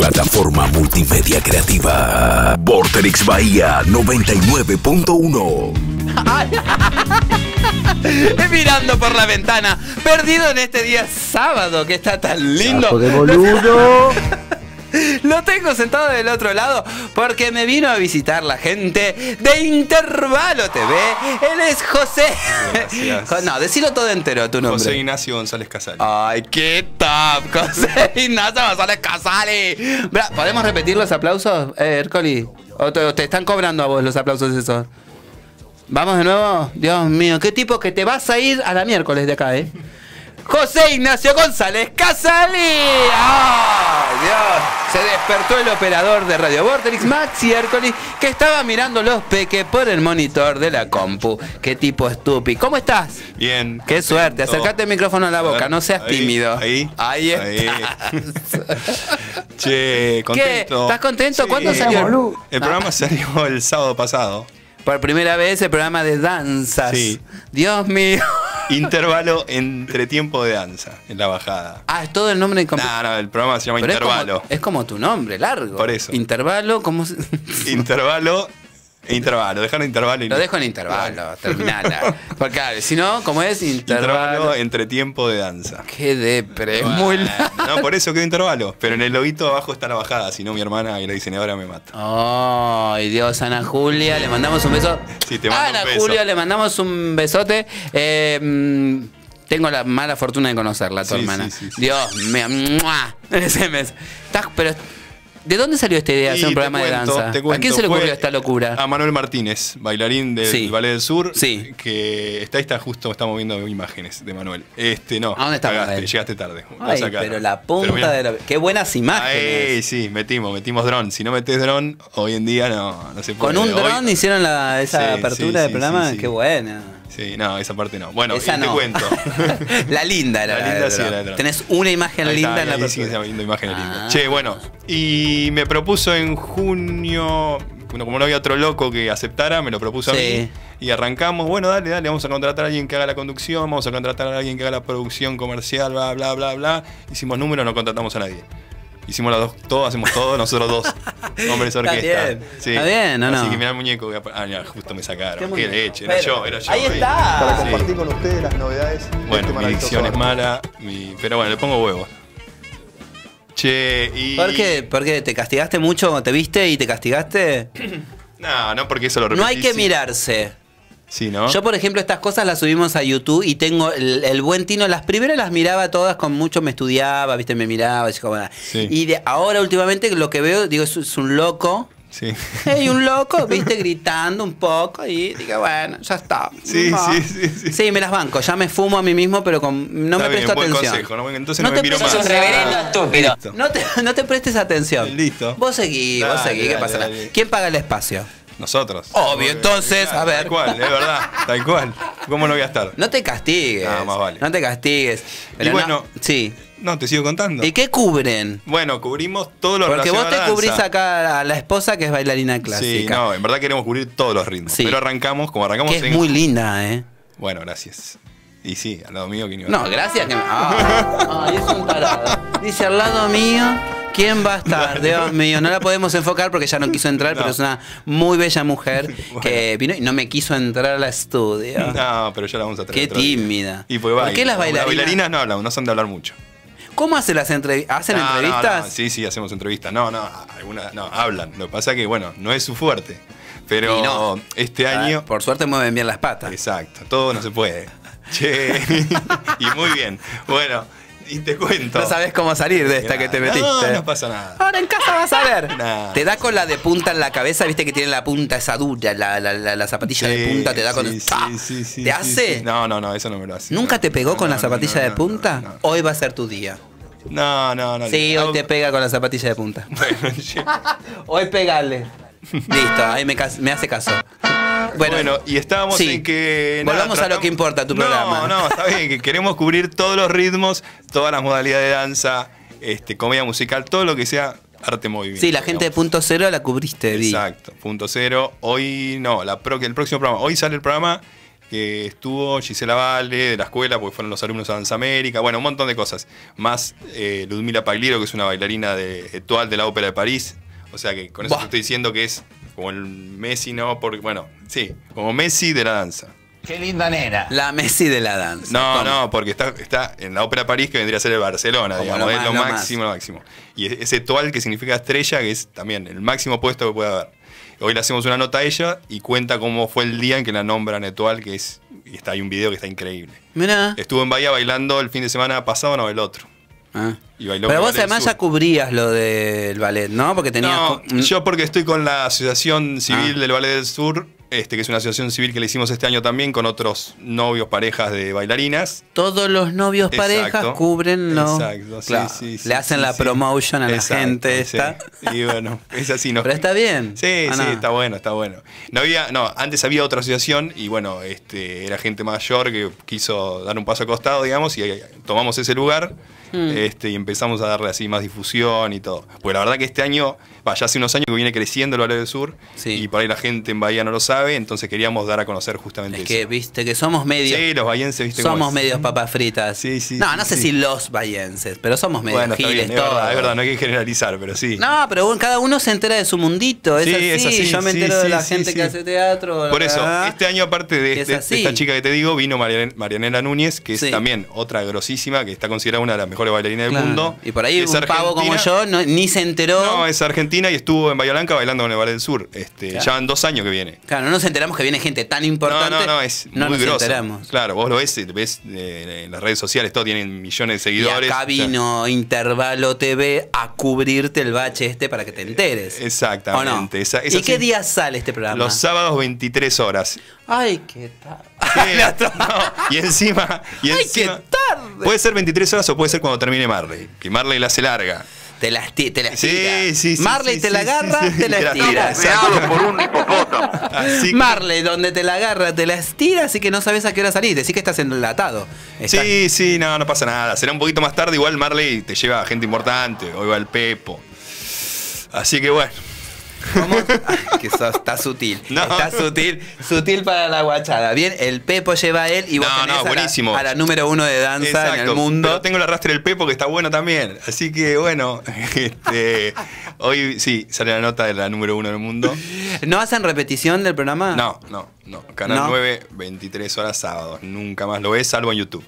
Plataforma multimedia creativa. Vorterix Bahía 99.1. Mirando por la ventana, perdido en este día sábado que está tan lindo. De boludo. Lo tengo sentado del otro lado porque me vino a visitar la gente de Intervalo TV. Él es José. Gracias. No, decilo todo entero tu nombre. José Ignacio González Casal. Ay, qué top, José Ignacio González Casale. Bra, ¿Podemos repetir los aplausos, eh, Ercoli? ¿O te, están cobrando a vos los aplausos esos? ¿Vamos de nuevo? Dios mío, qué tipo que te vas a ir a la miércoles de acá, ¿eh? José Ignacio González Casali. ¡Ay, Dios! Se despertó el operador de Radio Vortex, Maxi Ercoli, que estaba mirando los peques por el monitor de la compu. Qué tipo estúpido. ¿Cómo estás? Bien. Qué suerte, acercate el micrófono a la boca, no seas ahí, tímido. Ahí. Ahí. Che, contento. ¿Estás contento? Sí. ¿Cuándo salió? El programa salió el sábado pasado. Por primera vez el programa de danzas. Sí. Dios mío. Intervalo entre tiempo de danza en la bajada. Ah, es todo el nombre incompleto. No, no, el programa se llama Pero es como- Intervalo. Es como, tu nombre, largo. Por eso. Intervalo, ¿cómo se- Intervalo intervalo. Dejaron intervalo y Lo dejo en intervalo, terminala. Porque claro, si no, como es intervalo. Intervalo entre tiempo de danza. Qué depre, es muy Bueno, largo. No, por eso quedó intervalo. Pero en el loguito abajo está la bajada. Si no, mi hermana y la diseñadora me mata. Ay, Dios, Ana Julia, le mandamos un beso. Sí, te mando Ana un beso. Julia, le mandamos un besote. Eh, mm, tengo la mala fortuna de conocerla, tu Sí, hermana. sí. Dios mío, ¡mua! ese mes. Pero, ¿de dónde salió esta idea de hacer un programa de danza? ¿A quién se le ocurrió esta locura? A Manuel Martínez, bailarín del Sí. Ballet del Sur. Sí. Que está ahí, está justo, estamos viendo imágenes de Manuel. Este, no. ¿A dónde está Manuel? Llegaste tarde. Ay, pero la Pero punta mirá. de la... Qué buenas imágenes. sí, metimos, metimos dron. Si no metes dron, hoy en día no, no se puede. Con un Hoy- dron hicieron la, esa Sí, apertura sí, del programa. Qué buena. Sí, no, esa parte no. Bueno, Esa y no. te cuento. la linda era La la, linda sí era dron. Tenés una imagen Ahí linda está, en la sí va viendo imágenes Ah. Che, bueno, y me propuso en junio, bueno, como no había otro loco que aceptara, me lo propuso a mí. Y arrancamos, bueno, dale, dale, vamos a contratar a alguien que haga la conducción, vamos a contratar a alguien que haga la producción comercial, bla, bla, bla, bla. Hicimos números, no contratamos a nadie. Hicimos las dos, todo, hacemos todo, nosotros dos. Hombres Está orquesta. bien. Sí. Está bien, ¿o Así no? que mirá el muñeco que Ah, mira, justo me sacaron. Qué leche, era yo, era yo. ahí está. Para Sí. compartir con ustedes las novedades. de Bueno, este mi dicción es mala, mi- pero bueno, le pongo huevos. Che, y. ¿Por qué? ¿Por qué? ¿Te castigaste mucho cuando te viste y te castigaste? No, no porque eso lo repetí. No hay que sí. mirarse. Sí, ¿no? Yo, por ejemplo, estas cosas las subimos a YouTube y tengo el, el buen tino. Las primeras las miraba todas con mucho, me estudiaba, viste, me miraba. así como, nada. Sí. Y de ahora, últimamente, lo que veo, digo, es, es un loco. Sí. Hay un loco, viste, gritando un poco y digo, bueno, ya está. Sí, No. sí, sí, sí. Sí, me las banco, ya me fumo a mí mismo, pero con, no Está me bien, presto buen atención. consejo, ¿no? Entonces no me te miro prestes más. atención. reverendo. No te, no te prestes atención. Listo. Vos seguí, vos Dale, seguí, ¿qué pasa? dale. ¿Quién paga el espacio? Nosotros. Obvio, entonces, a ver. Tal cual, es verdad, tal cual. ¿Cómo no voy a estar? No te castigues. No, más vale. No te castigues. Pero Y bueno- no- sí. No, te sigo contando. ¿Y qué cubren? Bueno, cubrimos todo lo Porque vos te cubrís acá a la esposa que es bailarina Sí, clásica. no, en verdad queremos cubrir todos los ritmos. Sí. Pero arrancamos, como arrancamos que es en- muy linda, ¿eh? Bueno, gracias. Y sí, al lado mío que ni No, gracias que me. Ah, ay, es un tarado. Dice al lado mío. ¿Quién va a estar? Dios mío, no la podemos enfocar porque ya no quiso entrar, No. pero es una muy bella mujer Bueno. que vino y no me quiso entrar al estudio. No, pero ya la vamos a traer. Qué tímida. Y pues ¿Por qué las bailarinas? Las bailarinas no hablan, no son de hablar mucho. ¿Cómo hacen las entrevistas? ¿Hacen No, entrevistas? no, Sí, sí, hacemos entrevistas. No, no, algunas no, hablan. Lo que pasa que, bueno, no es su fuerte. Pero este año. Por suerte mueven bien las patas. Exacto, todo no se puede. Che, y muy bien. Bueno, y te cuento. No sabes cómo salir de esta que te metiste. No, pasa nada. Ahora en casa vas a ver. Nah. Te da con la de punta en la cabeza, viste que tiene la punta esa dura, la, la, la, la zapatilla de punta, te da con ¡Ah! sí, sí, sí, ¿Te hace? No, no, no, eso no me lo hace. ¿Nunca te pegó No, con la zapatilla de punta? Hoy va a ser tu día. No, no, no. Sí, hoy te pega con la zapatilla de punta. Bueno. Hoy pegale. Listo, ahí me, hace caso. Bueno, Bueno, y estábamos sí. en que. nada, Volvamos a lo que importa, tu no, programa. No, está bien, que queremos cubrir todos los ritmos, todas las modalidades de danza, este, comedia musical, todo lo que sea arte movimiento. sí, la gente de punto cero la cubriste, vi. Exacto, punto cero. Hoy no, la pro- el próximo programa. Hoy sale el programa que estuvo Gisela Vale de la escuela, porque fueron los alumnos a Danza América, bueno, un montón de cosas. Más eh, Ludmila Pagliero, que es una bailarina de Etoile de la Ópera de París. O sea que con eso te estoy diciendo que es como el Messi, ¿no? Porque, bueno, sí, como Messi de la danza. Qué linda nena. La Messi de la danza. No, ¿Cómo? no, porque está, está en la Ópera París, que vendría a ser el Barcelona, Como digamos, lo es lo, más. máximo, lo máximo. Y ese Etoile que significa estrella, que es también el máximo puesto que puede haber. Hoy le hacemos una nota a ella y cuenta cómo fue el día en que la nombran Etoile, que es. Y está, hay un video que está increíble. Mirá. Estuvo en Bahía bailando el fin de semana pasado, no el otro. Ah. Y bailó Pero vos además ya cubrías lo del ballet, ¿no? Porque tenías. No, yo porque estoy con la Asociación Civil Ah. del Ballet del Sur, este, que es una asociación civil que le hicimos este año también con otros novios, parejas de bailarinas. Todos los novios parejas cubren los. Exacto, sí, Claro, sí, sí, Le hacen la promotion a la Exacto, gente esta. Y bueno, es así. ¿no? Pero está bien. Sí, Ah, sí, no. está bueno, está bueno. No había, no, antes había otra asociación y bueno, este, era gente mayor que quiso dar un paso al costado, digamos, y tomamos ese lugar. Hmm. Este, y empezamos a darle así más difusión y todo. Pues la verdad que este año, ya hace unos años que viene creciendo el Ballet del Sur Sí. y por ahí la gente en Bahía no lo sabe, entonces queríamos dar a conocer justamente Es eso. que viste que somos medios. sí, los bahienses, viste somos medios papas fritas. Sí, sí, No, no sé si los bayenses, pero somos medios Bueno, giles bien, es verdad, es verdad, no hay que generalizar, pero sí. No, pero bueno, cada uno se entera de su mundito. Es, Sí, así. es así, Yo me entero de la gente que hace teatro. Por eso, ¿verdad? este año, aparte de, Es de- esta chica que te digo, vino Marian- Marianela Núñez, que es también otra grosísima, que está considerada una de las mejores bailarinas del Claro. mundo. Y por ahí un pavo como yo no- ni se enteró. No, es argentina y estuvo en Bahía Blanca bailando con el Ballet del Sur. Este, Claro. Ya van dos años que viene. Claro, no nos enteramos que viene gente tan No, importante. no, no, es no muy nos enteramos. Claro, vos lo ves, ves eh, en las redes sociales, todo tienen millones de Y seguidores. acá o sea, vino Intervalo TV a cubrirte el bache este para que te enteres. Exactamente, ¿O no? esa- es ¿Y qué día sale este programa? Los sábados 23 horas. Ay, qué tal. Sí, no, y encima. Y Ay, qué. Puede ser 23 horas o puede ser cuando termine Marley. Que Marley la hace larga. Te la, esti- te la Sí, estira. sí, sí, Marley sí, te la agarra, sí, sí. te la Te la estira. por un hipopótamo. Así Marley, donde te la agarra, te la estira, así que no sabes a qué hora salir. Decís que estás enlatado. Estás- Sí, sí, no, no pasa nada. Será un poquito más tarde. Igual Marley te lleva a gente importante. Hoy va el Pepo. Así que bueno. ¿Cómo? Ay, que eso está sutil. No. Está sutil. Sutil para la guachada. Bien, el Pepo lleva a él y vos No, tenés no, a, la, buenísimo. a la número uno de danza en el mundo. Pero tengo el arrastre del Pepo que está bueno también. Así que bueno. este, hoy sí, sale la nota de la número uno del mundo. ¿No hacen repetición del programa? No, no, no. Canal No. 9, 23 horas sábados. Nunca más lo ves, salvo en YouTube.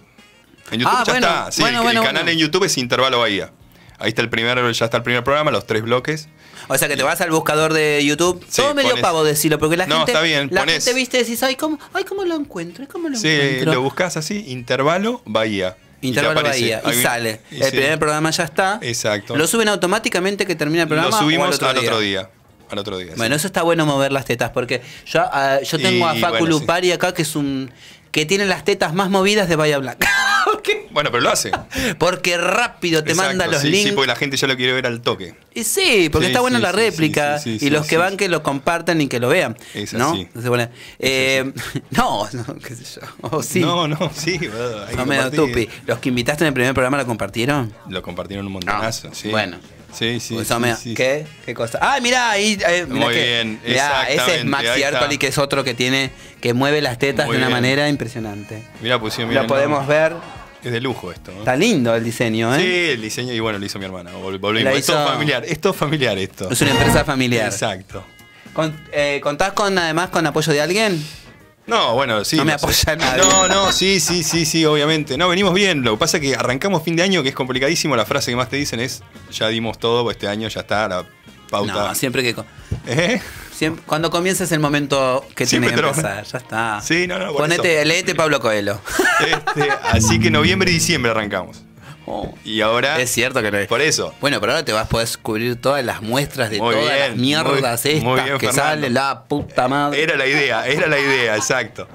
En YouTube Ah, ya bueno, está. Sí, bueno, el, bueno, el canal en YouTube es Intervalo Bahía. Ahí está el primer, ya está el primer programa, los tres bloques. O sea que te vas al buscador de YouTube. Sí, Todo medio pones- pavo decirlo, porque la No, gente. está bien, la pones- gente, viste, decís, ay, ¿cómo, ay, ¿cómo lo encuentro? ¿Cómo lo Sí, encuentro? lo buscas así, Intervalo Bahía. Y te Intervalo aparece. Bahía. Y sale. y el sí. primer programa ya está. Exacto. ¿Lo suben automáticamente que termina el programa? Lo o subimos al otro día? día. Al otro día. sí. Bueno, eso está bueno mover las tetas, porque yo, ah, yo tengo a Y, Facu bueno, sí. Lupari acá, que es un. Que tiene las tetas más movidas de Bahía Blanca. Porque- Bueno, pero lo hace. porque rápido te Exacto, manda los sí, links. Sí, porque la gente ya lo quiere ver al toque. Y sí, porque Sí, está buena sí, la réplica. y los que van que lo compartan y que lo vean. Es ¿No? así. Bueno, eh, no, no, qué sé yo. O sí. No, no, sí. bueno, compartir. tupi. ¿Los que invitaste en el primer programa lo compartieron? Lo compartieron un montonazo, sí. Bueno. Sí, sí. Sí, ¿Qué? ¿Qué cosa? Ah, mirá, ahí. eh, mirá Muy que- bien, mirá, ese es Maxi. Arcoli, que es otro que tiene. que mueve las tetas Muy de una bien. manera impresionante. Mira, pusieron, mira, Lo podemos ver. Es de lujo esto. ¿no? Está lindo el diseño, ¿eh? Sí, el diseño y bueno, lo hizo mi hermana. Vol- Volvimos. La Es todo hizo- familiar, es todo familiar esto. Es una empresa familiar. Exacto. Con- eh, ¿Contás con además con apoyo de alguien? No, bueno, sí. No me apoya nadie. No, no, sí, sí, sí, sí, obviamente. No, venimos bien. Lo que pasa es que arrancamos fin de año, que es complicadísimo. La frase que más te dicen es, ya dimos todo, este año ya está, la pauta. No, siempre que. ¿Eh? siempre- cuando comiences el momento que tiene que empezar, ya está. Sí, no, no, por Ponete, leete Pablo Coelho. Este, así que noviembre y diciembre arrancamos. Oh, Y ahora. es cierto que no es. Por eso. Bueno, pero ahora te vas a poder cubrir todas las muestras de Muy todas bien, las mierdas muy- estas muy bien, que salen, la puta madre. Era la idea, era la idea, exacto.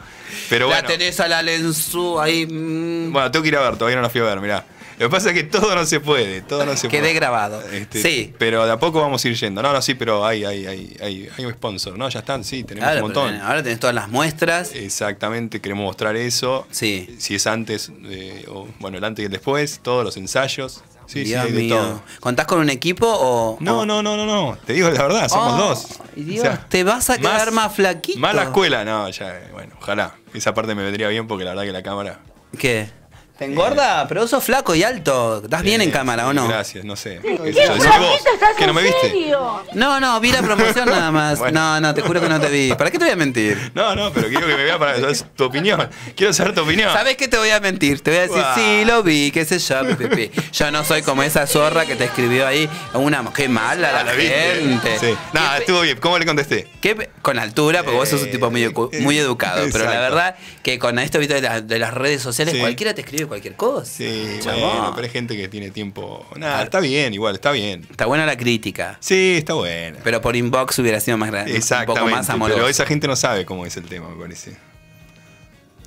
Pero la bueno. tenés a la Lenzú ahí. mm, Bueno, tengo que ir a ver, todavía no la fui a ver, mirá. Lo que pasa es que todo no se puede, todo no se Quedé puede. grabado. Este, Sí. Pero de a poco vamos a ir yendo. No, no, sí, pero hay, hay, hay, hay, hay un sponsor, ¿no? Ya están, sí, tenemos Claro, un pero montón. ahora tenés todas las muestras. Exactamente, queremos mostrar eso. Sí. Si es antes, eh, o, bueno, el antes y el después, todos los ensayos. Sí, Dios sí, hay de mío. todo. ¿Contás con un equipo o.? No, o- no, no, no, no. Te digo la verdad, somos Oh, dos. Dios, te vas a quedar más flaquito. Mala escuela, no, ya, eh, bueno, ojalá. Esa parte me vendría bien porque la verdad que la cámara. ¿Qué? ¿Te engorda? Pero vos sos flaco y alto. ¿Estás bien en cámara o no? Gracias, no sé. ¿Qué Qué yo, vos, estás que no me en viste. serio? No, no, vi la promoción nada más. Bueno. No, no, te juro que no te vi. ¿Para qué te voy a mentir? No, no, pero quiero que me vea para tu opinión. Quiero saber tu opinión. ¿Sabes qué te voy a mentir? Te voy a decir, sí, lo vi, qué sé yo, pi, pi, pi. Yo no soy como esa zorra que te escribió ahí. Una, qué mala la, ¿la gente. Sí. Nada, estuvo bien. ¿Cómo le contesté? qué con altura, porque vos sos un tipo muy, educado. Pero la verdad que con esto de, la- de las redes sociales, Sí. cualquiera te escribe cualquier cosa. Sí, bueno, pero hay gente que tiene tiempo. Nada, está bien, igual, está bien. Está buena la crítica. Sí, está bueno. Pero por inbox hubiera sido más grande. Un Exactamente. poco más amoroso. pero esa gente no sabe cómo es el tema, me parece.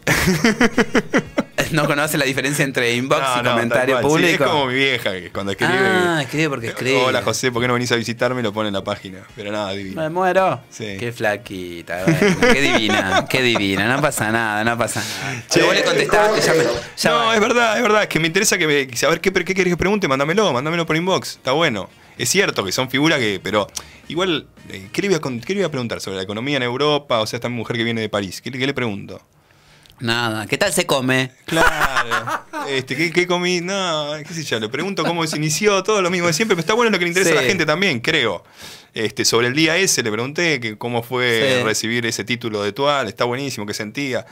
No conoce la diferencia entre inbox No, y no, comentario. Sí, público. es como mi vieja, que cuando escribe. Ah, escribe porque escribe. Hola José, ¿por qué no venís a visitarme? Lo pone en la página. Pero nada, divino. Me muero. Sí. Qué flaquita. bueno, qué divina. Qué divina. No pasa nada, no pasa nada. Che, vos le contaste, ya me. Ya no, es verdad, es verdad. Es que me interesa que me, saber qué, qué querés que pregunte, mándamelo, mándamelo por inbox. Está bueno. Es cierto que son figuras que. Pero igual, eh, ¿qué le, iba a, con- qué le iba a preguntar sobre la economía en Europa? O sea, esta mujer que viene de París. ¿Qué, le- qué le pregunto? Nada. ¿Qué tal se come? Claro. Este, ¿qué, qué comí? No, qué sé yo, le pregunto cómo se inició, todo lo mismo de siempre, pero está bueno lo que le interesa a la gente también, creo. Este, sobre el día ese le pregunté que cómo fue Sí. recibir ese título de Tual, está buenísimo, qué sentía.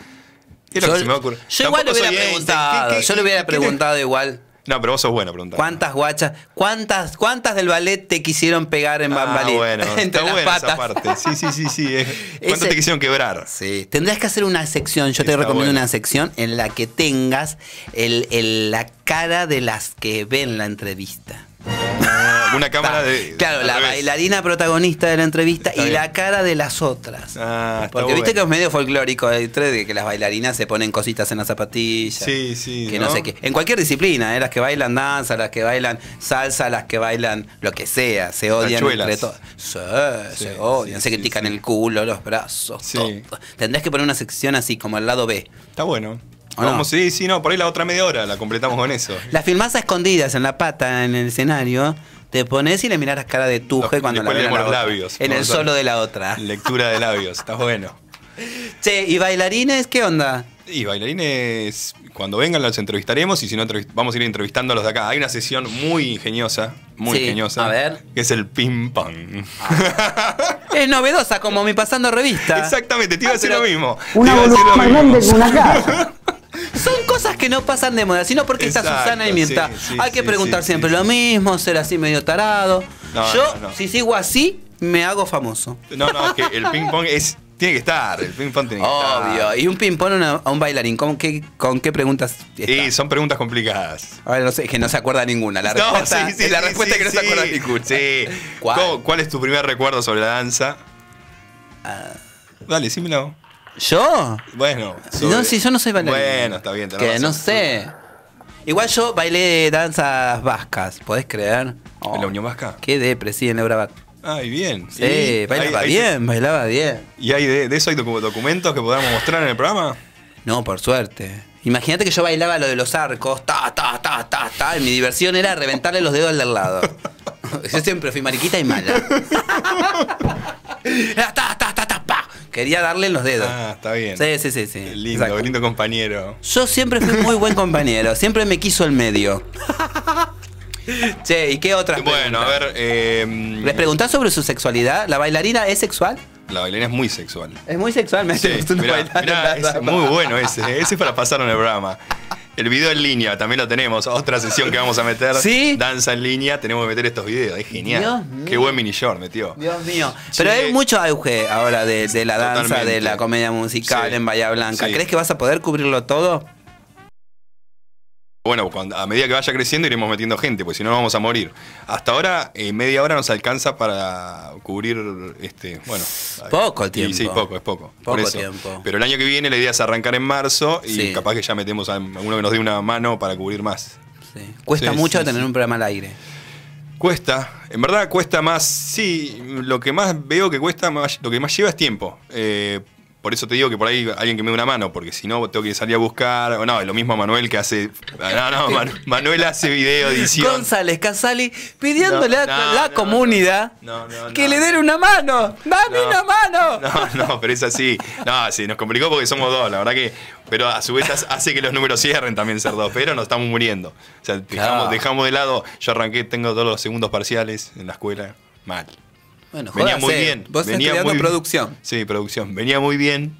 ¿Qué es lo Yo, que se me ocurre? yo igual le Tampoco hubiera soy Einstein. preguntado. ¿Qué- qué- yo le hubiera preguntado igual. No, pero vos sos bueno preguntando. ¿Cuántas guachas, cuántas, cuántas del ballet te quisieron pegar en Ah, Bambalí? bueno, Entre está las buena patas. esa parte. Sí, sí, sí, sí. es- ¿Cuánto Ese- te quisieron quebrar? Sí, tendrás que hacer una sección, yo te recomiendo bueno. una sección en la que tengas el, el- la cara de las que ven la entrevista. Una cámara de. Claro, la revés. bailarina protagonista de la entrevista Está y bien. la cara de las otras. Ah, Porque viste que es medio folclórico el de que las bailarinas se ponen cositas en las zapatillas. Sí, sí, Que no, ¿no? sé qué. En cualquier disciplina, ¿eh? las que bailan danza, las que bailan salsa, las que bailan lo que sea. Se odian Tachuelas. entre todos. Sí, Sí, se odian, sí, se critican el culo, los brazos. Sí. todo. Tendrás que poner una sección así, como el lado B. Está bueno. Vamos, sí, sí, no, por ahí la otra media hora la completamos con eso. Las filmás a escondidas en la pata, en el escenario. Te pones y le mirás la cara de tuje Los- cuando la ven la otra. labios. En el solo de la otra. Lectura de labios, está bueno. Che, ¿y bailarines qué onda? Y bailarines, cuando vengan los entrevistaremos y si no, vamos a ir entrevistando a los de acá. Hay una sesión muy ingeniosa, muy Sí, ingeniosa. a ver. Que es el ping pong. Es novedosa, como mi pasando revista. Exactamente, te iba a decir pero- lo mismo. Una Te iba a decir voluntad lo más mismo. grande que una casa. Que no pasan de moda, sino porque está Susana y Mirta. sí, sí, Hay que sí, preguntar sí, siempre sí, lo sí. mismo, ser así medio tarado. No, Yo, no, no. si sigo así, me hago famoso. No, no, es que el ping pong es, tiene que estar. El ping pong tiene que Obvio. estar. Y un ping-pong a a un bailarín, ¿con qué, con qué preguntas está? Y son preguntas complicadas. Ahora no sé, es que no se acuerda ninguna. La respuesta, es la respuesta sí, que no se sí. acuerda ninguna. Sí. ¿Cuál? ¿Cuál? ¿Cuál es tu primer recuerdo sobre la danza? Ah. Dale, decímelo. ¿Yo? Bueno. No, si yo no soy bailarín. Bueno, está bien. tenés Que razón. no sé. Igual yo bailé danzas vascas, ¿podés creer? ¿En la Unión Vasca? Qué depre, sí, en Eurabat. Ay, bien. Sí, ¿Y bailaba hay- hay- bien, bailaba bien. ¿Y hay de, de eso hay docu- documentos que podamos mostrar en el programa? No, por suerte. Imagínate que yo bailaba lo de los arcos, ta, ta, ta, ta, ta, y mi diversión era reventarle los dedos al del lado. Yo siempre fui mariquita y mala. Era ta, ta, ta, ta. Quería darle en los dedos. Ah, está bien. Sí, sí, sí, sí. Lindo, Exacto. lindo compañero. Yo siempre fui muy buen compañero, siempre me quiso el medio. Che, ¿y qué otras Bueno, a ver. eh, ¿Les preguntás sobre su sexualidad? ¿La bailarina es sexual? la bailarina es muy sexual. Es muy sexual, me Sí, mirá, mirá, es muy bueno ese. Ese es para pasarlo en el programa. El video en línea también lo tenemos. Otra sesión que vamos a meter. ¿Sí? Danza en línea. Tenemos que meter estos videos. Es genial. Dios mío. Qué buen mini short, metió. Dios mío. Pero hay mucho auge ahora de, de la danza, Totalmente. de la comedia musical Sí. en Bahía Blanca. ¿Crees que vas a poder cubrirlo todo? Bueno, cuando- a medida que vaya creciendo iremos metiendo gente, pues si no nos vamos a morir. Hasta ahora, eh, media hora nos alcanza para cubrir este. Bueno. Poco y tiempo. Sí, poco, es poco. por Poco eso. tiempo. Pero el año que viene la idea es arrancar en marzo y Sí. capaz que ya metemos a alguno que nos dé una mano para cubrir más. Sí. Cuesta mucho tener un programa al aire. Cuesta, en verdad cuesta más, sí, lo que más veo que cuesta, más, lo que más lleva es tiempo. Eh, por eso te digo que por ahí alguien que me dé una mano, porque si no tengo que salir a buscar. o No, es lo mismo Manuel que hace. No, no, Manu- Manuel hace video, edición. González Casali pidiéndole No, a no, la no, comunidad no, no, que no. le den una mano. ¡Dame No. una mano! No, no, pero es así. No, sí, nos complicó porque somos dos, la verdad que. Pero a su vez hace- que los números cierren también ser dos, pero nos estamos muriendo. O sea, dejamos, dejamos de lado. Yo arranqué, tengo todos los segundos parciales en la escuela. Mal. Bueno, Venía muy bien. Vos venía muy- producción. Sí, producción. Venía muy bien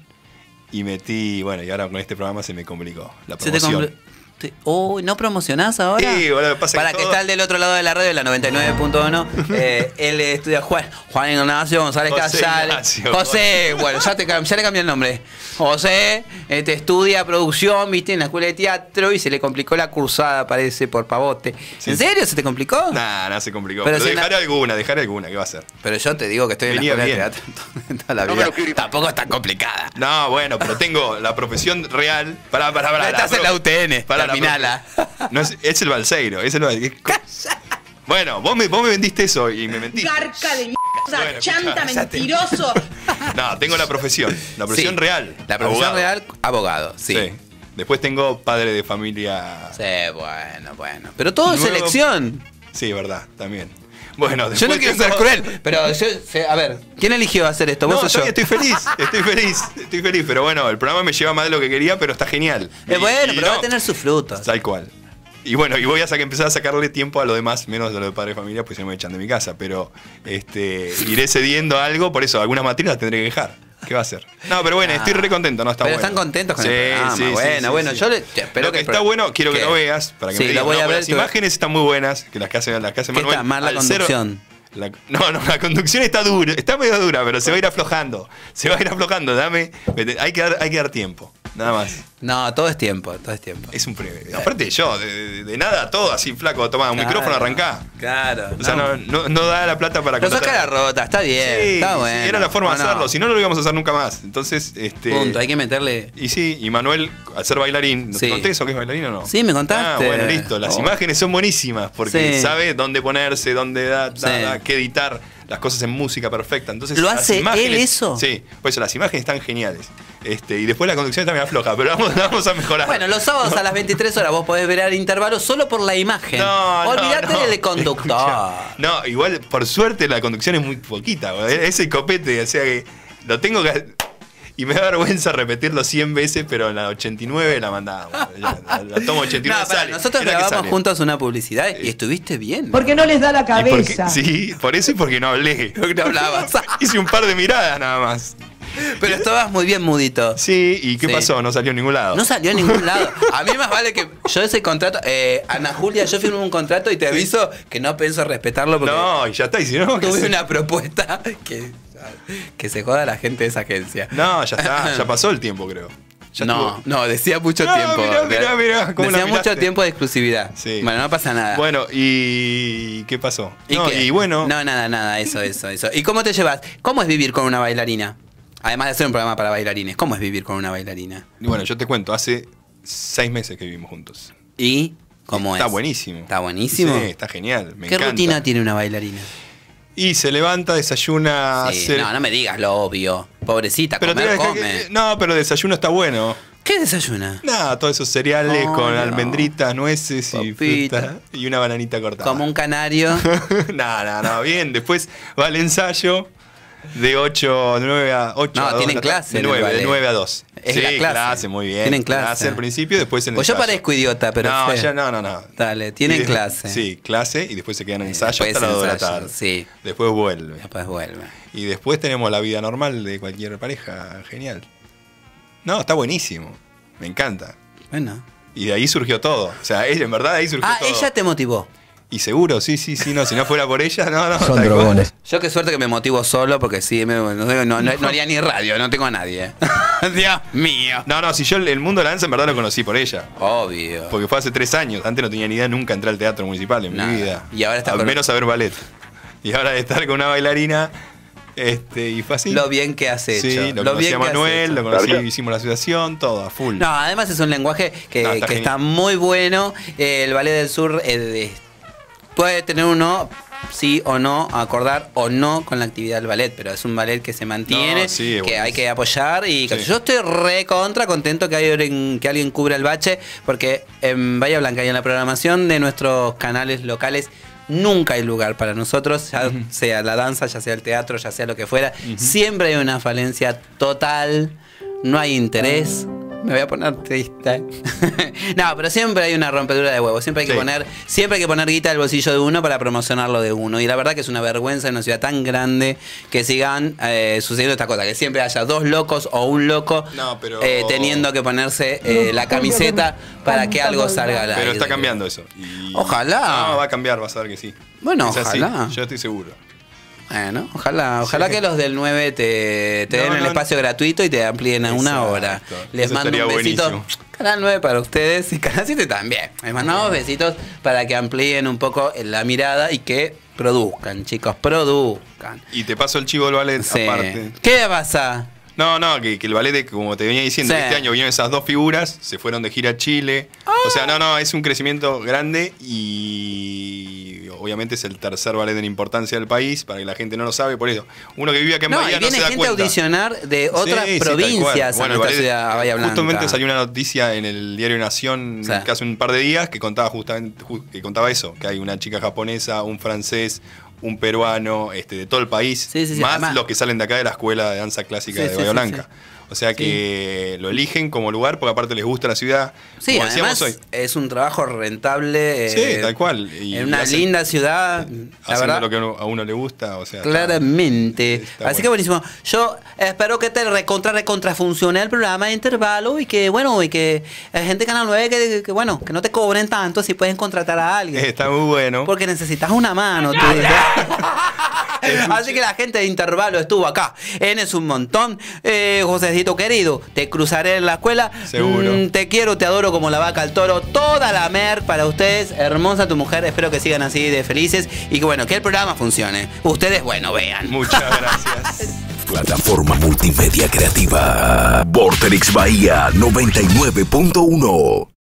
y metí. Bueno, y ahora con este programa se me complicó. La Se te promoción. compl- te- Oh, ¿no promocionás ahora? Sí, boludo, pasa que Para que todo- está el del otro lado de la radio, la 99.1. eh, él estudia Juan, Juan Ignacio González José Casal. Ignacio. José, bueno, ya, te, ya le cambié el nombre. José eh, te estudia producción, viste, en la escuela de teatro y se le complicó la cursada, parece, por pavote. Sí. ¿En serio se te complicó? Nah, no se complicó. Pero Pero, si dejaré na- alguna, dejaré alguna, ¿qué va a hacer? Pero yo te digo que estoy Venía en la escuela bien. de teatro toda la No vida. Tampoco es tan complicada. No, bueno, pero tengo la profesión real. Pará, pará, pará. Estás en la UTN, Pará, la terminala. No es, es el Balseiro, es el Balseiro. Bueno, vos me, vos me vendiste eso y me mentiste. Garca de Bueno, chanta, escuchá, mentiroso. No, tengo la profesión. La profesión Sí. real. La profesión abogado. real, abogado, sí. Sí. Después tengo padre de familia. Sí, bueno, bueno. Pero todo es Nuevo- elección. Sí, verdad, también. Bueno, Yo no quiero tengo- ser cruel, pero yo, a ver, ¿quién eligió hacer esto? No, ¿Vos o estoy, yo? estoy feliz, estoy feliz, estoy feliz. Pero bueno, el programa me lleva más de lo que quería, pero está genial. Eh, Y- bueno, y pero no, va a tener sus frutos. Tal cual. Y bueno, y voy a empezar a sacarle tiempo a lo demás, menos a lo de padre de familia, pues se me echan de mi casa. Pero este, iré cediendo algo, por eso algunas materias las tendré que dejar. ¿Qué va a hacer? No, pero bueno, estoy re contento, ¿no? Está Pero bueno. están contentos con Sí, el programa. sí, bueno, sí, bueno, yo le, espero lo que, está bueno, quiero que lo veas, para que me lo digas. voy No, a pero ver. Las voy- imágenes están muy buenas, que las que hace, las que hace ¿Qué Manuel. está mal la cero- conducción? La- no, no, la conducción está dura, está medio dura, pero se va a ir aflojando. Se va a ir aflojando, dame. Hay que dar, hay que dar tiempo, nada más. No, todo es tiempo, todo es tiempo. Es un privilegio. Aparte yo, de, nada, todo así flaco, toma un Claro, micrófono, arrancá. Claro. O sea, no, no, no da la plata para Pero contratar- cara rota, está bien, Sí, está bueno. era la forma de hacerlo, si no, no lo íbamos a hacer nunca más. Entonces, este. Punto, hay que meterle. Y sí, y Manuel, al ser bailarín, ¿no Sí. ¿te conté eso que es bailarín o no? Sí, me contaste. Ah, bueno, listo. Las Oh. imágenes son buenísimas porque Sí. sabe dónde ponerse, dónde da, da- Sí. Qué editar, las cosas en música perfecta. Entonces, ¿Lo hace él imágenes- eso? Sí, por eso las imágenes están geniales. Este, y después la conducción también afloja, pero vamos, vamos a mejorar. Bueno, los sábados a las 23 horas vos podés ver al intervalo solo por la imagen. No, no, Olvídate no. del conductor. Escucha, No, igual, por suerte, la conducción es muy poquita. güey. Es el copete, o sea que lo tengo que. Y me da vergüenza repetirlo 100 veces, pero en la 89 la mandamos. Ya, La, la tomo 89 No, pará, sale. nosotros grabamos juntos una publicidad y estuviste bien. Porque no les da la cabeza. Sí, por eso y porque no hablé. Porque no hablabas. Hice un par de miradas nada más. Pero estabas muy bien mudito. Sí, ¿y qué Sí. pasó? No salió a ningún lado. No salió a ningún lado. A mí más vale que yo ese contrato, eh, Ana Julia, yo firmé un contrato y te aviso que no pienso respetarlo porque No, y ya está. Y si no, ¿qué tuve una propuesta que, que se joda la gente de esa agencia. No, ya está. Ya pasó el tiempo, creo. Ya no, estuvo. no, decía mucho No, tiempo. mirá, mirá, mirá, cómo decía mucho tiempo de exclusividad. Sí. Bueno, no pasa nada. Bueno, ¿y qué pasó? ¿Y no, qué? y bueno. No, nada, nada, eso, eso, eso. ¿Y cómo te llevas? ¿Cómo es vivir con una bailarina? Además de hacer un programa para bailarines, ¿cómo es vivir con una bailarina? Y Bueno, yo te cuento, hace seis meses que vivimos juntos. ¿Y cómo está es? buenísimo. ¿Está buenísimo? Sí, está genial. Me ¿Qué encanta. rutina tiene una bailarina? Y se levanta, desayuna, Sí, hace- No, no me digas lo obvio. Pobrecita, pero comer, come. No, pero desayuno está bueno. ¿Qué desayuna? Nada, todos esos cereales Oh, con no. almendritas, nueces y fruta y una bananita cortada. Como un canario. no, no, no, bien. Después va al ensayo de 8, 9 a 8 No, a 2 tienen clase De en el 9, de ballet. 9 a 2. Es sí, la clase. muy bien. Tienen clase. al principio y después en el Pues yo ensayo. parezco idiota, pero. no, ya no, no, no. Dale, tienen clase. Sí, clase y después se quedan en Eh, ensayo después hasta las 2 de la tarde. sí. Después vuelve. Después vuelve. Y después tenemos la vida normal de cualquier pareja. Genial. No, está buenísimo. Me encanta. Bueno. Y de ahí surgió todo. O sea, ella, en verdad, ahí surgió Ah, todo. ella te motivó. Y seguro, sí, sí, sí, no. Si no fuera por ella, no, no. Son drogones. Yo qué suerte que me motivo solo porque sí, me- no, no- no- no haría ni radio, no tengo a nadie. Dios mío. No, no, si yo el, el mundo de la danza en verdad lo conocí por ella. Obvio. Porque fue hace tres años. Antes no tenía ni idea nunca entrar al teatro municipal en Nada. mi vida. Y ahora está Al con- menos saber ballet. Y ahora de estar con una bailarina. Este, y fue así. Lo bien que has hecho. Sí, lo, lo conocí bien a Manuel, lo conocí, hicimos la asociación, todo, a full. No, además es un lenguaje que, No, está que está muy bueno. Eh, el Ballet del Sur eh, de- puede tener uno sí o no acordar o no con la actividad del ballet, pero es un ballet que se mantiene, No, sí, es que hay que apoyar y Sí. yo estoy re contra contento que, hay que alguien cubra el bache, porque en Bahía Blanca y en la programación de nuestros canales locales nunca hay lugar para nosotros, ya sea la danza, ya sea el teatro, ya sea lo que fuera, siempre hay una falencia total, no hay interés. Me voy a poner triste. no, pero siempre hay una rompedura de huevos. Siempre hay que Sí. poner, siempre hay que poner guita del bolsillo de uno para promocionar lo de uno. Y la verdad que es una vergüenza en una ciudad tan grande que sigan eh, sucediendo esta cosa, que siempre haya dos locos o un loco No, pero- eh, teniendo que ponerse eh, la camiseta para que algo salga al Pero está cambiando eso. Y- Ojalá. No, va a cambiar, vas a ver que sí. Bueno, Es así, ojalá. Yo estoy seguro. Bueno, ojalá, ojalá Sí. que los del 9 te, te No, den el no, espacio gratuito y te amplíen a una hora. Les Eso mando un besito. buenísimo. Canal 9 para ustedes y Canal 7 también. Les mandamos besitos para que amplíen un poco la mirada y que produzcan, chicos, produzcan. Y te paso el chivo del ballet Sí. aparte. ¿Qué pasa? No, no, que, que el ballet, como te venía diciendo, Sí. este año vinieron esas dos figuras, se fueron de gira a Chile. O sea, no, no, es un crecimiento grande y obviamente es el tercer ballet en importancia del país, para que la gente no lo sabe, por eso. Uno que vive acá en No, Bahía y no viene se da gente a audicionar de otras Sí, sí, provincias a Bueno, el nuestra ballet- ciudad, a Bahía Blanca. Justamente salió una noticia en el diario Nación Sí. que hace un par de días que contaba justamente ju- que contaba eso, que hay una chica japonesa, un francés, un peruano, este, de todo el país, Sí, sí, sí, más además- los que salen de acá de la escuela de danza clásica Sí, de sí, Bahía sí, Blanca. O sea que lo eligen como lugar porque aparte les gusta la ciudad. Sí, como además hoy. es un trabajo rentable. eh, Sí, tal cual. Y en una hacen- linda ciudad. La Haciendo verdad, lo que a uno- a uno le gusta, o sea, Claramente. Así bueno. que buenísimo. Yo espero que te recontra, recontra funcione el programa de intervalo y que, bueno, y que la gente de Canal 9, que, que, bueno, que no te cobren tanto si pueden contratar a alguien. Está muy bueno. Porque necesitas una mano, tú. Así que la gente de Intervalo estuvo acá. En Es un montón. Eh, Querido, te cruzaré en la escuela. Seguro. Mm, te quiero, te adoro como la vaca al toro. Toda la mer para ustedes. Hermosa tu mujer. Espero que sigan así de felices y que bueno, que el programa funcione. Ustedes, bueno, vean. Muchas gracias. Plataforma multimedia creativa. Vorterix Bahía 99.1.